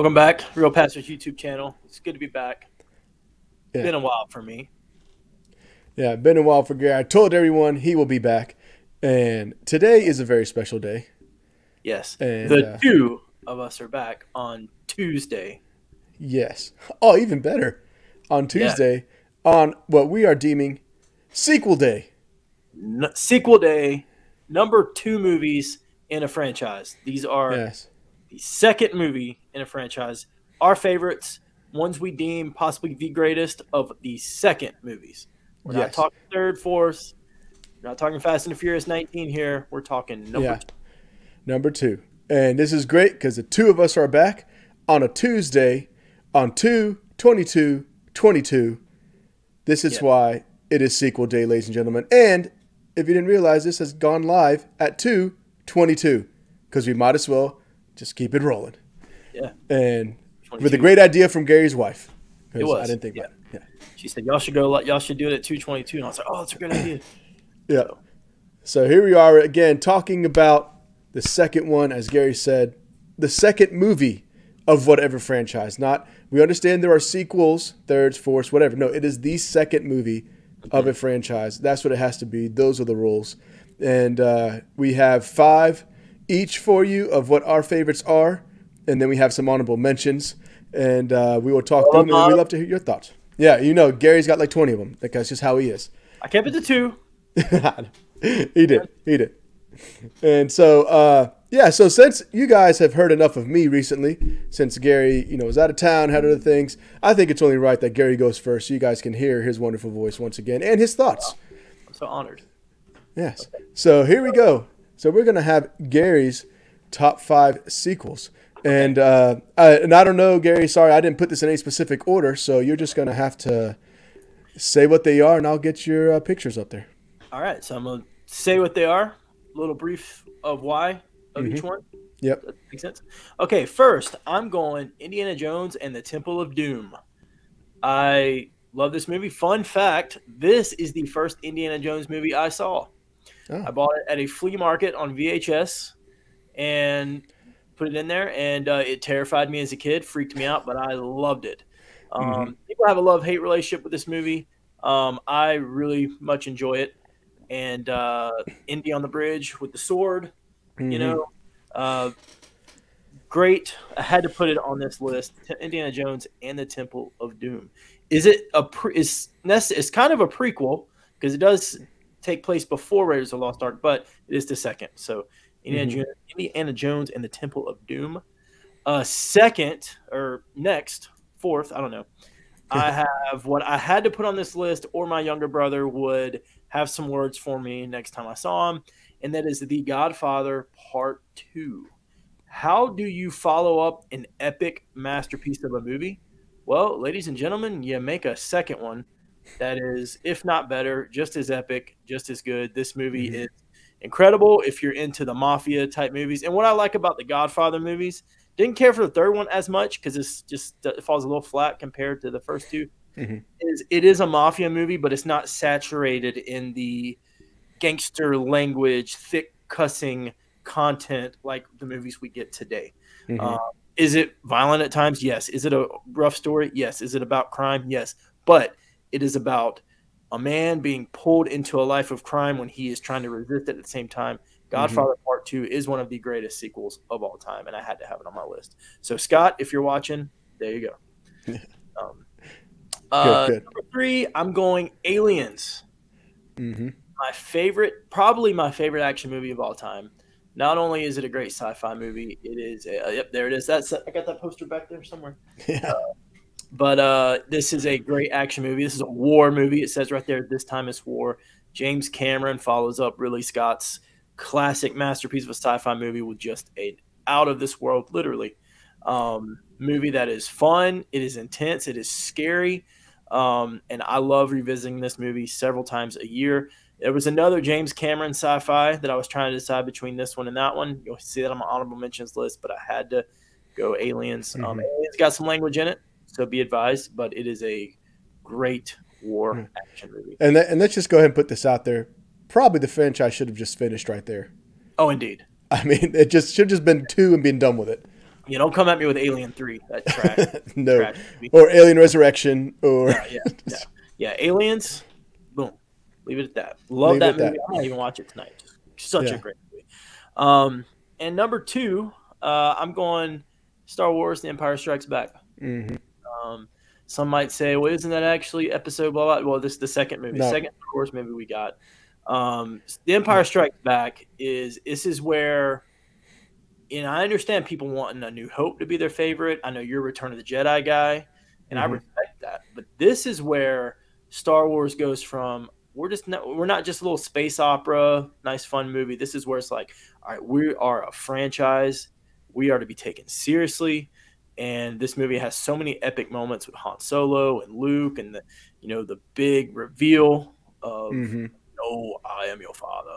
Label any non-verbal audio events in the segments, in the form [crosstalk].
Welcome back, Reel Pastors YouTube channel. It's good to be back. Yeah. Been a while for me. Yeah, been a while for Gary. I told everyone he will be back, and today is a very special day. Yes, And, the uh, two of us are back on Tuesday. Yes. Oh, even better. On Tuesday, on what we are deeming sequel day. N- sequel day, number two movies in a franchise. These are Yes. The second movie in a franchise. Our favorites, ones we deem possibly the greatest of the second movies. We're not talking third, fourth. We're not talking Fast and the Furious 19 here. We're talking number Yeah. two. Number two. And this is great because the two of us are back on a Tuesday on 2 22 22. This is Yeah. why it is sequel day, ladies and gentlemen. And if you didn't realize, this has gone live at 2 22 because we might as well just keep it rolling. Yeah. And with a great idea from Gary's wife. It was, I didn't think yeah. about it. Yeah. She said, "Y'all should go. Y'all should do it at 222." And I was like, "Oh, that's a good idea." Yeah. So here we are again talking about the second one, as Gary said, the second movie of whatever franchise. Not we understand there are sequels, thirds, fourths, whatever. No, it is the second movie of a franchise. That's what it has to be. Those are the rules. And uh, we have five each for you of what our favorites are, and then we have some honorable mentions, and uh, we will talk through them. And we love to hear your thoughts. Yeah, you know, Gary's got like twenty of them. Like, That's just how he is. I kept it to two. [laughs] he did. He did. And so, uh, yeah. So since you guys have heard enough of me recently, since Gary, you know, was out of town, had other things, I think it's only right that Gary goes first, so you guys can hear his wonderful voice once again and his thoughts. I'm so honored. Yes. So here we go. So we're gonna have Gary's top five sequels, and uh, I, and I don't know, Gary. Sorry, I didn't put this in any specific order, so you're just gonna have to say what they are, and I'll get your uh, pictures up there. All right, so I'm gonna say what they are. A little brief of why of each one. Yep. That makes sense. Okay, first I'm going Indiana Jones and the Temple of Doom. I love this movie. Fun fact: this is the first Indiana Jones movie I saw. Oh. I bought it at a flea market on VHS and put it in there, and uh, it terrified me as a kid, freaked me out, but I loved it. Um, Mhm. People have a love hate relationship with this movie. Um, I really much enjoy it, and uh, Indy on the bridge with the sword, you Mhm. know, uh, great. I had to put it on this list: Indiana Jones and the Temple of Doom. Is it a pre- is It's kind of a prequel because it does take place before Raiders of the Lost Ark, but it is the second. So Indiana, Mhm. Jo- Indiana Jones and the Temple of Doom. Uh, second or next, fourth, I don't know. [laughs] I have what I had to put on this list, or my younger brother would have some words for me next time I saw him, and that is The Godfather Part Two. How do you follow up an epic masterpiece of a movie? Well, ladies and gentlemen, you make a second one that is, if not better, just as epic, just as good. This movie Mhm. is incredible if you're into the mafia type movies. And what I like about the Godfather movies, didn't care for the third one as much because it's just it falls a little flat compared to the first two. Mhm. Is it is a mafia movie, but it's not saturated in the gangster language, thick cussing content like the movies we get today. Mhm. Um, is it violent at times? Yes. Is it a rough story? Yes. Is it about crime? Yes. But it is about a man being pulled into a life of crime when he is trying to resist it at the same time. Godfather Part Two is one of the greatest sequels of all time, and I had to have it on my list. So, Scott, if you're watching, there you go. [laughs] um, uh, good. Number three, I'm going Aliens Mhm. my favorite, probably my favorite action movie of all time. Not only is it a great sci-fi movie, it is. A, uh, yep, there it is. That's I got that poster back there somewhere. [laughs] Yeah. But uh, this is a great action movie. This is a war movie. It says right there, this time it's war. James Cameron follows up Ridley Scott's classic masterpiece of a sci-fi movie with just a out of this world, literally, um, movie that is fun. It is intense. It is scary, um, and I love revisiting this movie several times a year. There was another James Cameron sci-fi that I was trying to decide between this one and that one. You'll see that on my honorable mentions list, but I had to go Aliens. Um, Mhm. Aliens got some language in it, so be advised. But it is a great war Mhm. action movie. And that, and let's just go ahead and put this out there. Probably the franchise I should have just finished right there. Oh, indeed. [laughs] I mean, it just should have just been two and been done with it. You don't come at me with Alien Three. That trash. [laughs] no, trash or Alien Resurrection, or yeah, yeah, yeah, [laughs] yeah. Aliens. Boom. Leave it at that. Love Leave that at that. movie. I might even watch it tonight. Such Yeah. a great movie. Um, and number two, uh, I'm going Star Wars: The Empire Strikes Back. Mhm. Um, some might say, well, isn't that actually episode blah blah? Well, this is the second movie, No. second Star Wars movie we got. Um, the Empire Strikes Back is this is where, and I understand people wanting A New Hope to be their favorite. I know you're a Return of the Jedi guy, and I Mhm. respect that. But this is where Star Wars goes from we're just not, we're not just a little space opera, nice fun movie. This is where it's like, all right, we are a franchise. We are to be taken seriously and this movie has so many epic moments with Han Solo and Luke, and the you know the big reveal of Mhm. "No, I am your father,"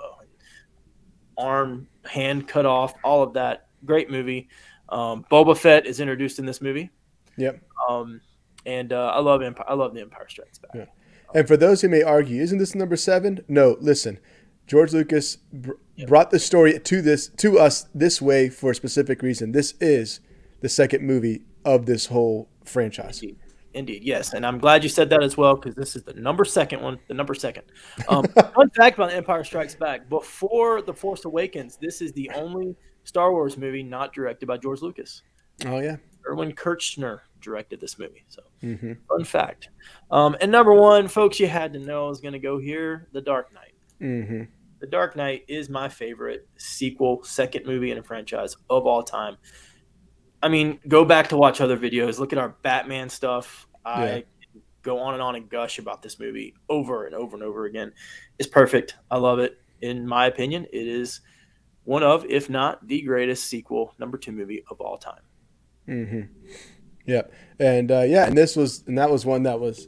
arm hand cut off, all of that. Great movie. Um, Boba Fett is introduced in this movie, Yep. um, and uh, I love Empire. I love the Empire Strikes Back. Yeah. And for those who may argue, isn't this number seven? No, listen. George Lucas br- Yep. brought the story to this to us this way for a specific reason. This is the second movie of this whole franchise. Indeed. Indeed, yes, and I'm glad you said that as well because this is the number second one, the number second. Um, [laughs] fun fact about Empire Strikes Back: before The Force Awakens, this is the only Star Wars movie not directed by George Lucas. Oh yeah. Irvin Kershner directed this movie. So, hmm fun fact. Um, and number one, folks, you had to know I was going to go here: The Dark Knight. hmm The Dark Knight is my favorite sequel, second movie in a franchise of all time. I mean, go back to watch other videos. Look at our Batman stuff. I Yeah. go on and on and gush about this movie over and over and over again. It's perfect. I love it. In my opinion, it is one of, if not the greatest sequel, number two movie of all time. hmm Yep. And uh, yeah, and this was and that was one that was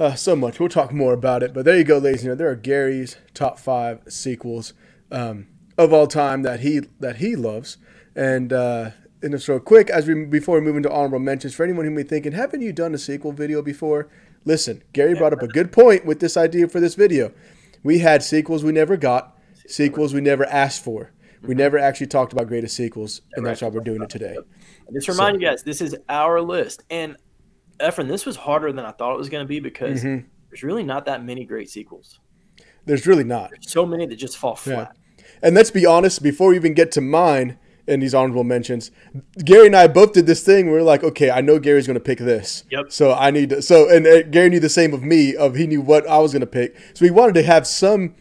uh, so much. We'll talk more about it. But there you go, ladies and gentlemen. There are Gary's top five sequels um, of all time that he that he loves. And uh, and just real quick, as we before we move into honorable mentions, for anyone who may be thinking, haven't you done a sequel video before? Listen, Gary brought up a good point with this idea for this video. We had sequels we never got, sequels we never asked for. We never actually talked about greatest sequels, and that's why we're doing it today. Just remind you guys, this is our list. And Efren, this was harder than I thought it was going to be because Mhm. there's really not that many great sequels. There's really not. There's so many that just fall Yeah. flat. And let's be honest, before we even get to mine in these honorable mentions, Gary and I both did this thing. where we're like, okay, I know Gary's going to pick this. Yep. So I need to. So and uh, Gary knew the same of me. Of he knew what I was going to pick. So we wanted to have some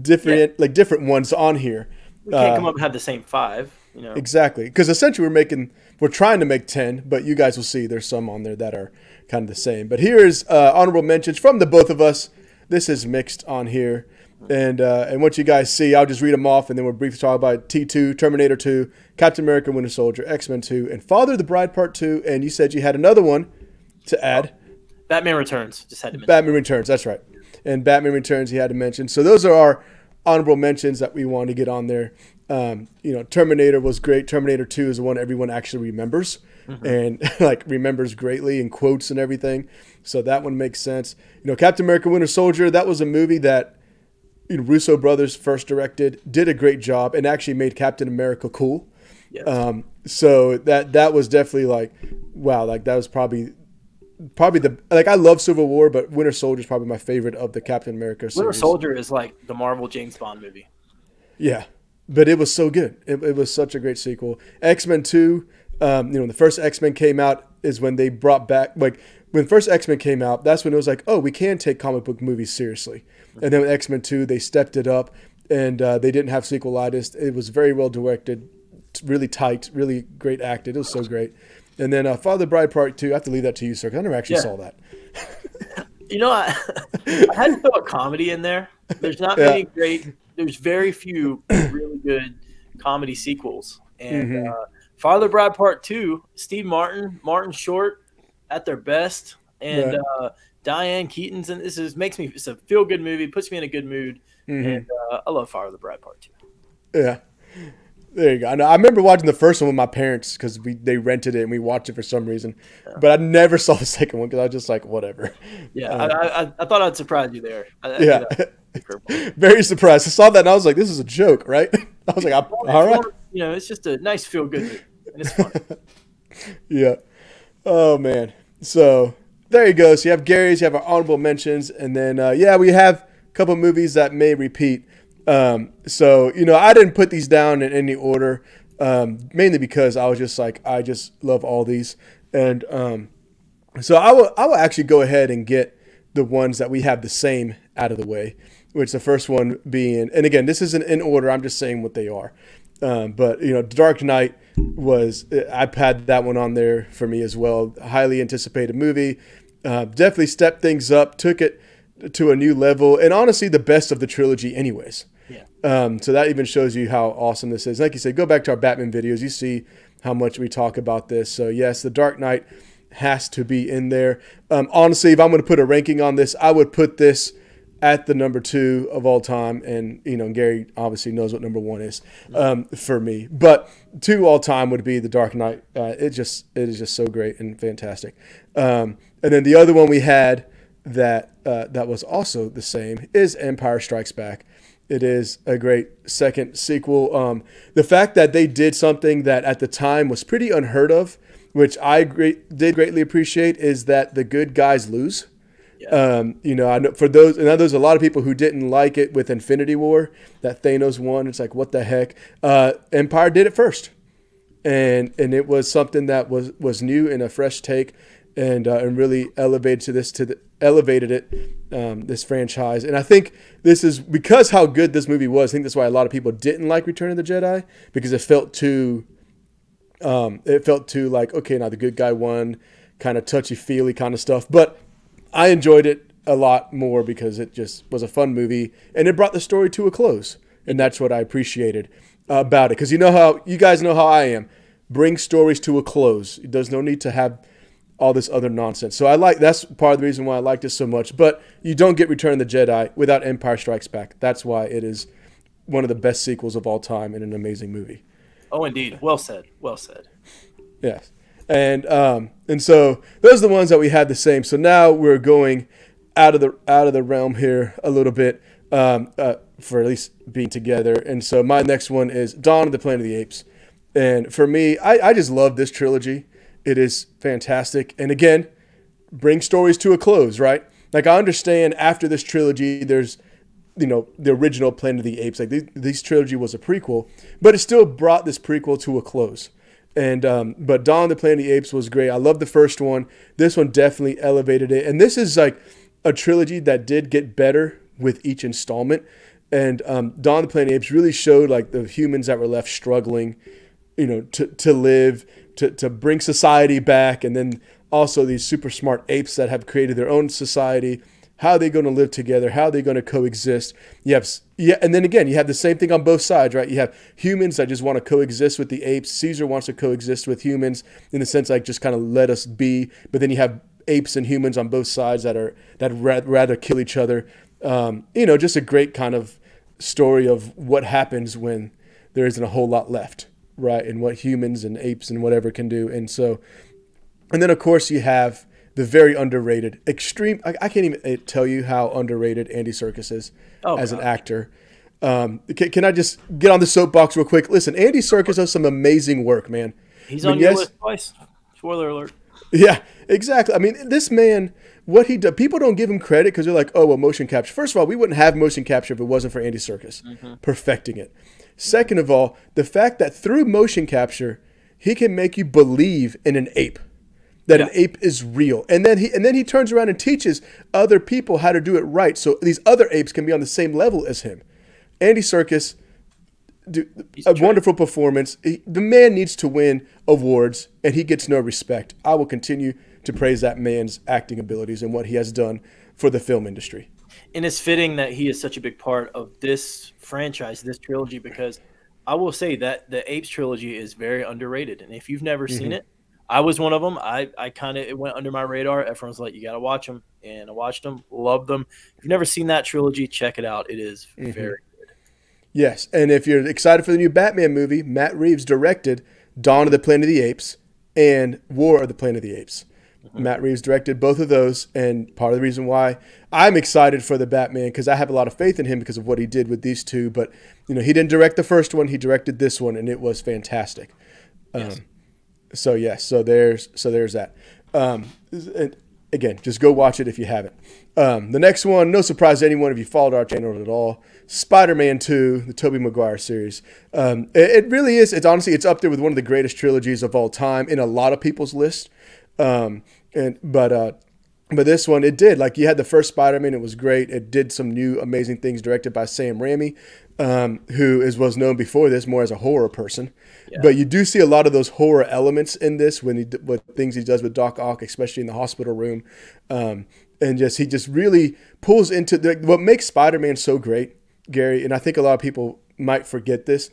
different, like different ones on here. We can't Uh, come up and have the same five. You know, Exactly, because essentially we're making, we're trying to make ten, but you guys will see there's some on there that are kind of the same. But here's uh, honorable mentions from the both of us. This is mixed on here, and uh, and what you guys see, I'll just read them off, and then we'll briefly talk about T2, Terminator 2, Captain America: Winter Soldier, X Men 2, and Father of the Bride Part 2. And you said you had another one to add. Batman Returns. Just had to mention. Batman Returns. That's right. And Batman Returns, he had to mention. So those are our honorable mentions that we want to get on there. Um, you know, Terminator was great. Terminator Two is the one everyone actually remembers and [laughs] like remembers greatly and quotes and everything. So that one makes sense. You know, Captain America: Winter Soldier. That was a movie that you know Russo brothers first directed, did a great job, and actually made Captain America cool. Yes. Um, so that that was definitely like, wow, like that was probably probably the like I love Civil War, but Winter Soldier is probably my favorite of the Captain America series. Winter Soldier is like the Marvel James Bond movie. Yeah, but it was so good. It, it was such a great sequel. X Men Two, um, you know, the first X Men came out is when they brought back like when first X Men came out. That's when it was like, oh, we can take comic book movies seriously. And then with X Men Two, they stepped it up, and uh, they didn't have sequelitis. It was very well directed, really tight, really great acted. It was so great. And then uh, Father Bride Part Two. I have to leave that to you, sir. 'cause I never actually Yeah. saw that. You know, I, [laughs] I had to throw a comedy in there. There's not Yeah. many great. There's very few really good comedy sequels. And Mhm. uh, Father Bride Part Two, Steve Martin, Martin Short, at their best, and Right. uh, Diane Keaton's. And this is makes me. It's a feel good movie. Puts me in a good mood. Mhm. And uh, I love Father the Bride Part Two. Yeah. There you go. I, know, I remember watching the first one with my parents because we they rented it and we watched it for some reason. But I never [laughs] saw the second one because I was just like, whatever. Yeah, Uh, I, I, I thought I'd surprise you there. I, Yeah. did that. [laughs] Curveball. Very surprised. I saw that and I was like, this is a joke, right? [laughs] I was like, I, all right. You know, it's just a nice feel good. It's [laughs] yeah. Oh man. So there you go. So you have Gary's, you have our honorable mentions, and then uh, yeah, we have a couple movies that may repeat. Um, so you know, I didn't put these down in any order, um, mainly because I was just like, I just love all these, and um, so I will I will actually go ahead and get the ones that we have the same out of the way. Which the first one being, and again, this isn't in order. I'm just saying what they are. Um, but you know, Dark Knight was I've had that one on there for me as well. Highly anticipated movie. Uh, definitely stepped things up, took it to a new level, and honestly, the best of the trilogy, anyways. Yeah. Um, so that even shows you how awesome this is. Like you said, go back to our Batman videos. You see how much we talk about this. So yes, the Dark Knight has to be in there. Um, honestly, if I'm going to put a ranking on this, I would put this at the number two of all time, and you know Gary obviously knows what number one is um, for me. But two all time would be the Dark Knight. Uh, it just it is just so great and fantastic. Um, and then the other one we had that uh, that was also the same is Empire Strikes Back. It is a great second sequel. Um, the fact that they did something that at the time was pretty unheard of, which I great, did greatly appreciate, is that the good guys lose. Um, you know, I know for those, and there's a lot of people who didn't like it with Infinity War that Thanos won. It's like, what the heck? Uh, Empire did it first, and and it was something that was was new and a fresh take, and uh, and really elevated to this to the elevated it um, this franchise. And I think this is because how good this movie was. I think that's why a lot of people didn't like Return of the Jedi because it felt too. Um, it felt too like okay, now the good guy won, kind of touchy feely kind of stuff, but I enjoyed it a lot more because it just was a fun movie and it brought the story to a close. And that's what I appreciated about it. Because you know how, you guys know how I am. Bring stories to a close. There's no need to have all this other nonsense. So I like, that's part of the reason why I liked it so much. But you don't get Return of the Jedi without Empire Strikes Back. That's why it is one of the best sequels of all time and an amazing movie. Oh, indeed. Well said. Well said. Yes and um, and so those are the ones that we had the same. So now we're going out of the out of the realm here a little bit um, uh, for at least being together. And so my next one is Dawn of the Planet of the Apes, and for me, I, I just love this trilogy. It is fantastic, and again, bring stories to a close. Right? Like I understand after this trilogy, there's you know the original Planet of the Apes. Like this, this trilogy was a prequel, but it still brought this prequel to a close. And um, but Dawn the Planet of the Apes was great. I love the first one. This one definitely elevated it. And this is like a trilogy that did get better with each installment. And um, Dawn the Planet of the Apes really showed like the humans that were left struggling, you know, to, to live, to, to bring society back. And then also these super smart apes that have created their own society how are they going to live together? How are they going to coexist? You have yeah, and then again, you have the same thing on both sides, right? You have humans that just want to coexist with the apes. Caesar wants to coexist with humans in the sense like just kind of let us be. But then you have apes and humans on both sides that are that rather kill each other. Um, you know, just a great kind of story of what happens when there isn't a whole lot left, right? And what humans and apes and whatever can do. And so, and then of course you have the very underrated, extreme. I, I, can't even eh, tell you how underrated Andy Serkis is oh, as an actor. Um, can, can, I just get on the soapbox real quick? Listen, Andy Serkis does some amazing work, man. He's I mean, on your yes, list twice. Spoiler alert. Yeah, exactly. I mean, this man, what he does, people don't give him credit because they're like, oh, well, motion capture. First of all, we wouldn't have motion capture if it wasn't for Andy Serkis mm-hmm. perfecting it. Second of all, the fact that through motion capture, he can make you believe in an ape that yeah. an ape is real. And then he and then he turns around and teaches other people how to do it right. So these other apes can be on the same level as him. Andy Serkis do, a wonderful performance. He, the man needs to win awards and he gets no respect. I will continue to praise that man's acting abilities and what he has done for the film industry. And it's fitting that he is such a big part of this franchise, this trilogy, because I will say that the Apes trilogy is very underrated. And if you've never mm-hmm. seen it, I was one of them. I, I kind of it went under my radar. Everyone's like, you got to watch them, and I watched them, loved them. If you've never seen that trilogy, check it out. It is mm-hmm. very good. Yes, and if you're excited for the new Batman movie, Matt Reeves directed Dawn of the Planet of the Apes and War of the Planet of the Apes. Mm-hmm. Matt Reeves directed both of those, and part of the reason why I'm excited for the Batman because I have a lot of faith in him because of what he did with these two. But you know, he didn't direct the first one; he directed this one, and it was fantastic. Yes. Um, So yes, so there's so there's that. Um, again, just go watch it if you haven't. Um, the next one, no surprise to anyone if you followed our channel at all. Spider-Man 2, the Tobey Maguire series. Um, it, it, really is. It's honestly, it's up there with one of the greatest trilogies of all time in a lot of people's list. Um, and but uh, but this one, it did. Like you had the first Spider-Man, it was great. It did some new amazing things directed by Sam Raimi, um, who is was known before this more as a horror person. Yeah. But you do see a lot of those horror elements in this when he what things he does with Doc Ock, especially in the hospital room, um, and just he just really pulls into the, what makes Spider-Man so great, Gary. And I think a lot of people might forget this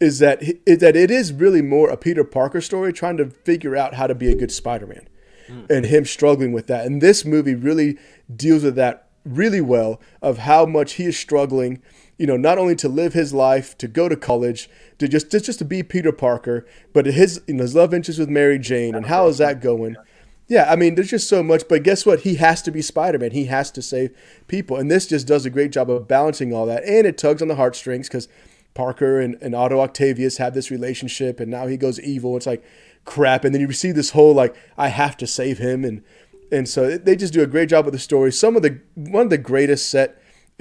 is that is that it is really more a Peter Parker story trying to figure out how to be a good Spider-Man mm. and him struggling with that. And this movie really deals with that really well of how much he is struggling, you know, not only to live his life, to go to college, to just to, just to be Peter Parker, but his you know, his love interest with Mary Jane and how is that going? Yeah, I mean, there's just so much, but guess what? He has to be Spider-Man. He has to save people, and this just does a great job of balancing all that, and it tugs on the heartstrings because Parker and, and Otto Octavius have this relationship, and now he goes evil. It's like, crap. And then you see this whole like I have to save him, and and so they just do a great job with the story. Some of the one of the greatest set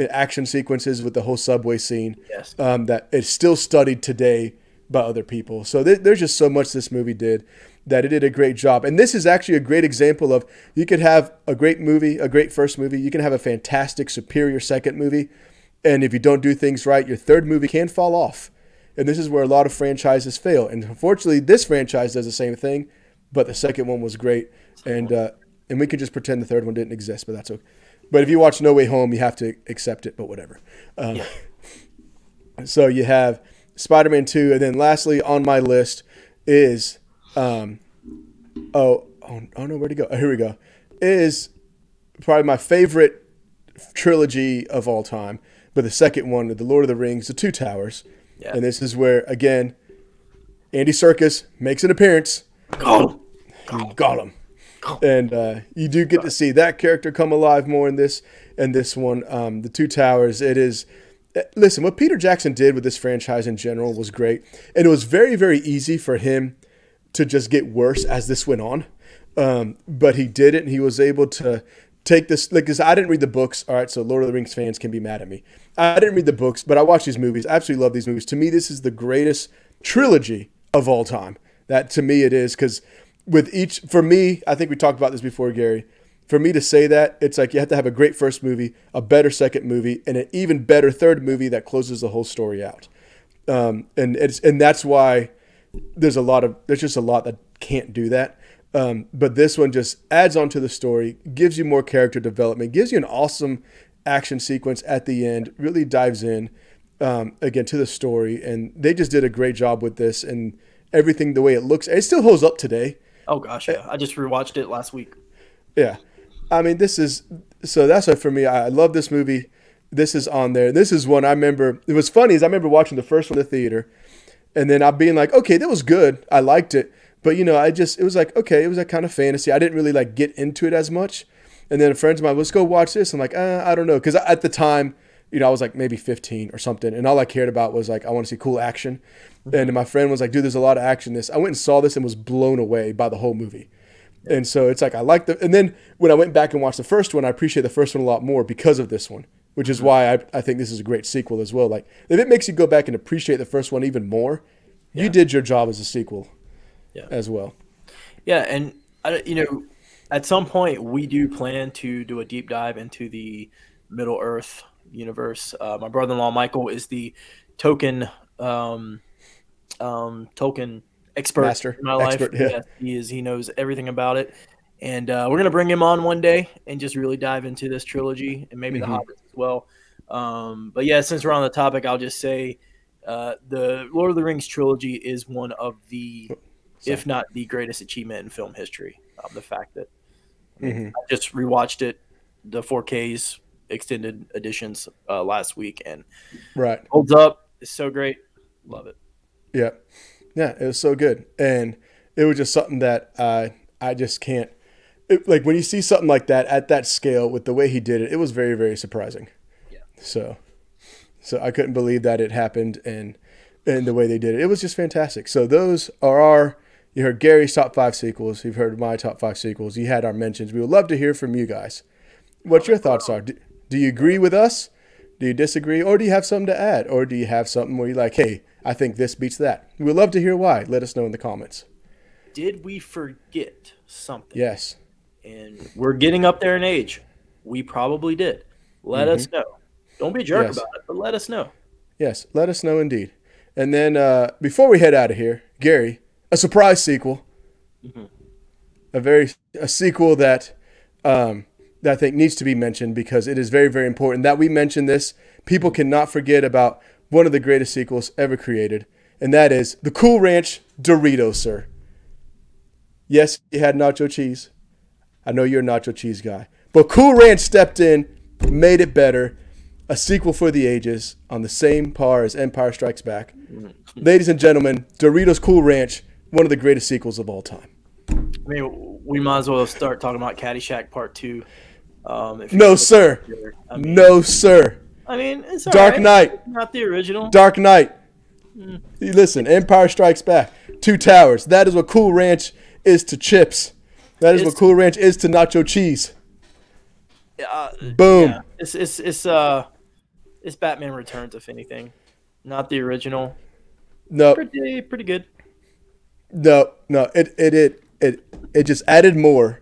action sequences with the whole subway scene yes. um, that is still studied today by other people. So th- there's just so much this movie did that it did a great job. And this is actually a great example of you could have a great movie, a great first movie, you can have a fantastic, superior second movie. And if you don't do things right, your third movie can fall off. And this is where a lot of franchises fail. And unfortunately, this franchise does the same thing, but the second one was great. And uh, and we can just pretend the third one didn't exist, but that's okay. But if you watch No Way Home, you have to accept it, but whatever. Um, yeah. [laughs] So you have Spider Man 2. And then lastly on my list is, um, oh, oh, oh no, where'd he go? Oh, here we go. Is probably my favorite trilogy of all time. But the second one, The Lord of the Rings, The Two Towers. Yeah. And this is where, again, Andy Serkis makes an appearance. Got him. Got him. And uh, you do get to see that character come alive more in this and this one. Um, the Two Towers. It is. Eh, listen, what Peter Jackson did with this franchise in general was great, and it was very, very easy for him to just get worse as this went on. Um, but he did it, and he was able to take this like because I didn't read the books. All right, so Lord of the Rings fans can be mad at me. I didn't read the books, but I watched these movies. I absolutely love these movies. To me, this is the greatest trilogy of all time. That to me it is because with each for me, I think we talked about this before, Gary. For me to say that, it's like you have to have a great first movie, a better second movie, and an even better third movie that closes the whole story out. Um, and it's and that's why there's a lot of there's just a lot that can't do that. Um, but this one just adds on to the story, gives you more character development, gives you an awesome action sequence at the end, really dives in um, again to the story. And they just did a great job with this and everything the way it looks. It still holds up today. Oh, gosh. Yeah. I just rewatched it last week. Yeah. I mean, this is so that's why for me, I love this movie. This is on there. This is one I remember. It was funny is I remember watching the first one in the theater, and then I'm being like, okay, that was good. I liked it. But you know, I just it was like okay, it was that kind of fantasy. I didn't really like get into it as much. And then a friend of mine, let's go watch this. I'm like, uh, I don't know, because at the time, you know, I was like maybe 15 or something, and all I cared about was like I want to see cool action. Mm-hmm. And my friend was like, dude, there's a lot of action. This I went and saw this and was blown away by the whole movie. And so it's like I like the. And then when I went back and watched the first one, I appreciate the first one a lot more because of this one, which is mm-hmm. why I, I think this is a great sequel as well. Like if it makes you go back and appreciate the first one even more, yeah. you did your job as a sequel, yeah. as well. Yeah, and you know, at some point we do plan to do a deep dive into the Middle Earth universe. Uh, my brother-in-law Michael is the Tolkien um, um, Tolkien expert Master, in my expert, life. Yeah. he is. He knows everything about it, and uh, we're gonna bring him on one day and just really dive into this trilogy and maybe mm-hmm. the Hobbits as well. Um, but yeah, since we're on the topic, I'll just say uh, the Lord of the Rings trilogy is one of the so. if not the greatest achievement in film history. Um, the fact that I, mean, mm-hmm. I just rewatched it, the 4Ks extended editions uh, last week, and right holds up. It's so great. Love it. Yeah, yeah, it was so good, and it was just something that I I just can't. It, like when you see something like that at that scale with the way he did it, it was very very surprising. Yeah. So, so I couldn't believe that it happened and and the way they did it. It was just fantastic. So those are our You heard Gary's top five sequels. You've heard my top five sequels. You had our mentions. We would love to hear from you guys. What your thoughts are. Do, do you agree with us? Do you disagree? Or do you have something to add? Or do you have something where you're like, hey, I think this beats that? We would love to hear why. Let us know in the comments. Did we forget something? Yes. And we're getting up there in age. We probably did. Let Mm-hmm. us know. Don't be a jerk Yes. about it, but let us know. Yes. Let us know indeed. And then uh, before we head out of here, Gary, a surprise sequel. A very a sequel that um, that I think needs to be mentioned because it is very very important that we mention this. People cannot forget about one of the greatest sequels ever created, and that is the Cool Ranch Doritos, sir. Yes, you had nacho cheese. I know you're a nacho cheese guy, but Cool Ranch stepped in, made it better. A sequel for the ages on the same par as Empire Strikes Back. Ladies and gentlemen, Doritos Cool Ranch, one of the greatest sequels of all time. I mean, we might as well start talking about Caddyshack Part Two. Um, if No, sir. I mean, No, sir. I mean, it's Dark right. Knight. not the original. Dark Knight. You Listen, Empire Strikes Back. Two Towers. That is what Cool Ranch is to chips. That is what Cool Ranch is to nacho cheese. Uh, Boom. yeah, it's it's it's uh, it's Batman Returns, if anything, not the original. No, Pretty pretty good. No, no. It it it it it just added more.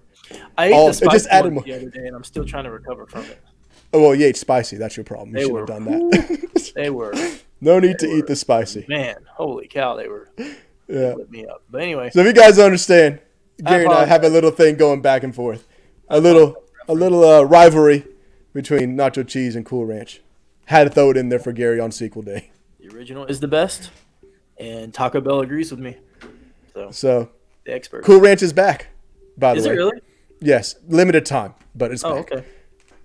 I ate Oh, the it spicy just added more. the other day, and I'm still trying to recover from it. Oh well, you ate spicy. That's your problem. You They should were- have done that. They were [laughs] no need to eat the spicy. man, holy cow, they were Yeah. lit me up. But anyway, So if you guys understand, Gary and I have a little thing going back and forth, a little a little uh, rivalry between nacho cheese and Cool Ranch. Had to throw it in there for Gary on sequel day. the original is the best, and Taco Bell agrees with me. So So the expert. Cool Ranch is back. By the Is way, it really? yes, limited time, but it's Oh, back. okay.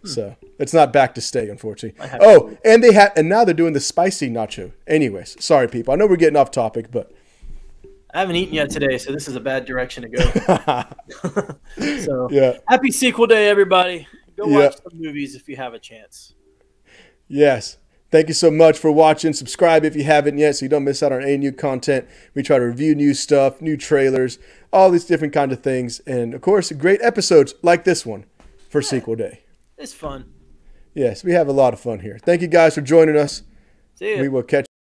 Hmm. So it's not back to stay, unfortunately. Oh, and they have, and now they're doing the spicy nacho. Anyways, sorry people, I know we're getting off topic, but I haven't eaten yet today, so this is a bad direction to go. [laughs] [laughs] so yeah, happy sequel day, everybody. Go Yeah. watch some movies if you have a chance. Yes. Thank you so much for watching. Subscribe if you haven't yet so you don't miss out on any new content. We try to review new stuff, new trailers, all these different kind of things. And of course, great episodes like this one for sequel day. It's fun. Yes, we have a lot of fun here. Thank you guys for joining us. See ya. We will catch